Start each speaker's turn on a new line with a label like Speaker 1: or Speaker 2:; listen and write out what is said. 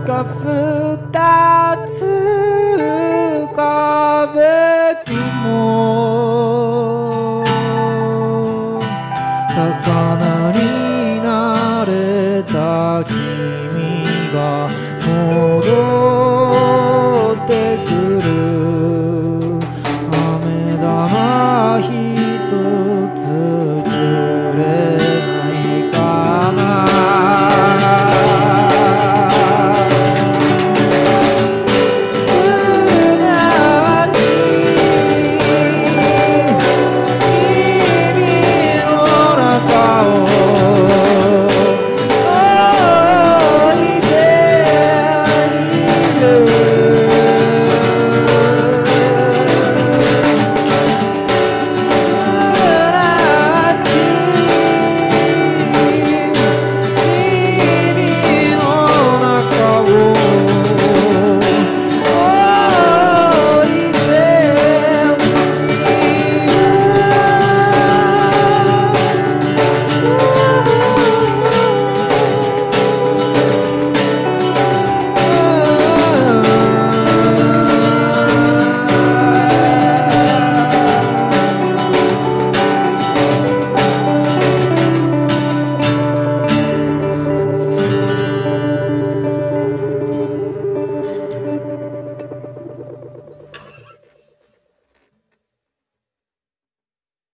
Speaker 1: つか二つ浮かべ雲魚になれた君が戻る